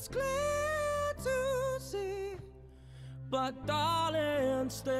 it's clear to see. But darling, stay.